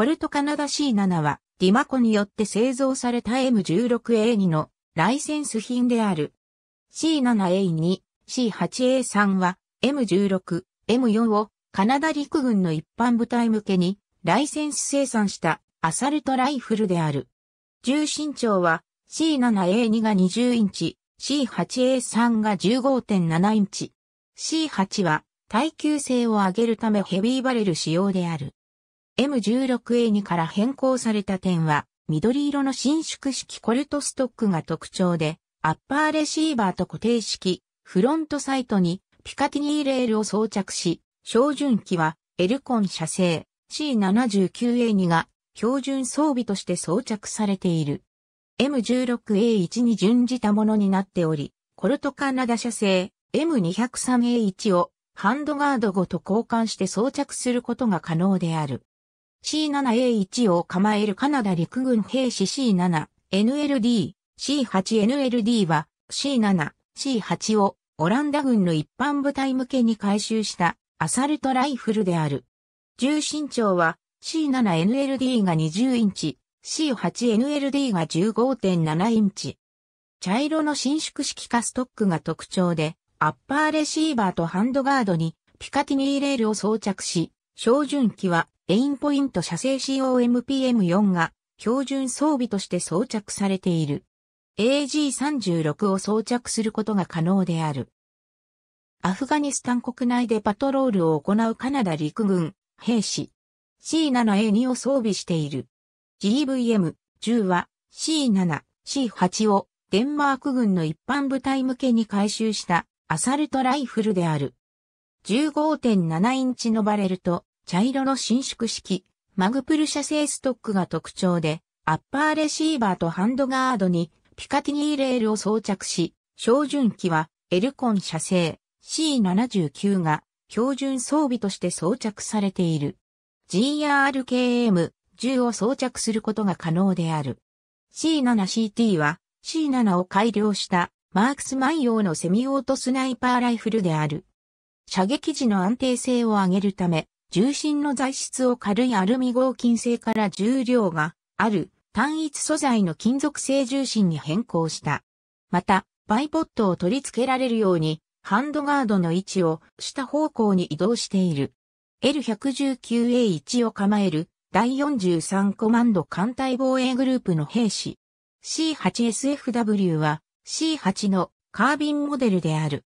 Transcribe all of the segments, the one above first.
コルトカナダ C7 は、ディマコによって製造された M16A2 のライセンス品である。C7A2、C8A3 は M16、M4 をカナダ陸軍の一般部隊向けにライセンス生産したアサルトライフルである。重身長は C7A2 が20インチ、C8A3 が15.7インチ。C8 は耐久性を上げるためヘビーバレル仕様である。M16A2 から変更された点は、緑色の伸縮式コルトストックが特徴で、アッパーレシーバーと固定式、フロントサイトにピカティニーレールを装着し、標準機はエルコン社製 C79A2 が標準装備として装着されている。M16A1 に準じたものになっており、コルトカナダ社製 M203A1 をハンドガードごと交換して装着することが可能である。C7A1 を構えるカナダ陸軍兵士 C7、NLD、C8NLD は C7、C8 をオランダ軍の一般部隊向けに改修したアサルトライフルである。銃身長は C7NLD が20インチ、C8NLD が15.7インチ。茶色の伸縮式化ストックが特徴で、アッパーレシーバーとハンドガードにピカティニーレールを装着し、照準器はエイムポイント社製 COMPM4 が標準装備として装着されている。AG36 を装着することが可能である。アフガニスタン国内でパトロールを行うカナダ陸軍兵士 C7A2 を装備している。GVM10 は C7、C8 をデンマーク軍の一般部隊向けに改修したアサルトライフルである。15.7インチのバレルと茶色の伸縮式、マグプル社製ストックが特徴で、アッパーレシーバーとハンドガードにピカティニーレールを装着し、標準機はエルコン社製 C79 が標準装備として装着されている。GRKM10 を装着することが可能である。C7CT は C7 を改良したマークスマン用のセミオートスナイパーライフルである。射撃時の安定性を上げるため、重心の材質を軽いアルミ合金製から重量がある単一素材の金属製重心に変更した。また、バイポットを取り付けられるように、ハンドガードの位置を下方向に移動している。L119A1 を構える第43コマンド艦隊防衛グループの兵士。C8SFW は C8 のカービンモデルである。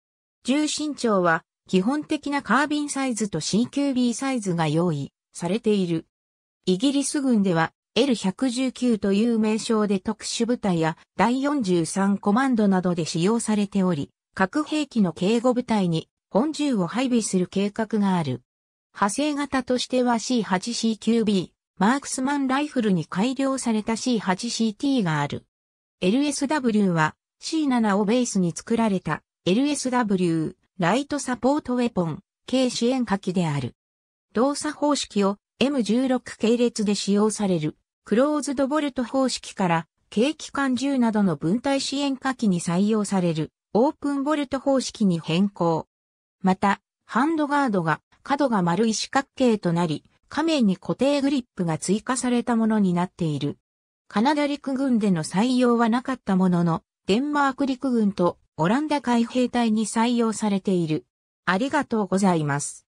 重身長は基本的なカービンサイズと CQB サイズが用意されている。イギリス軍では L119 という名称で特殊部隊や第43コマンドなどで使用されており、核兵器の警護部隊に本銃を配備する計画がある。派生型としては C8CQB、マークスマンライフルに改良された C8CT がある。LSW は C7 をベースに作られた LSW ライトサポートウェポン、軽支援火器である。動作方式を M16 系列で使用される、クローズドボルト方式から、軽機関銃などの分体支援火器に採用される、オープンボルト方式に変更。また、ハンドガードが角が丸い四角形となり、仮面に固定グリップが追加されたものになっている。カナダ陸軍での採用はなかったものの、デンマーク陸軍とオランダ海兵隊に採用されている。ありがとうございます。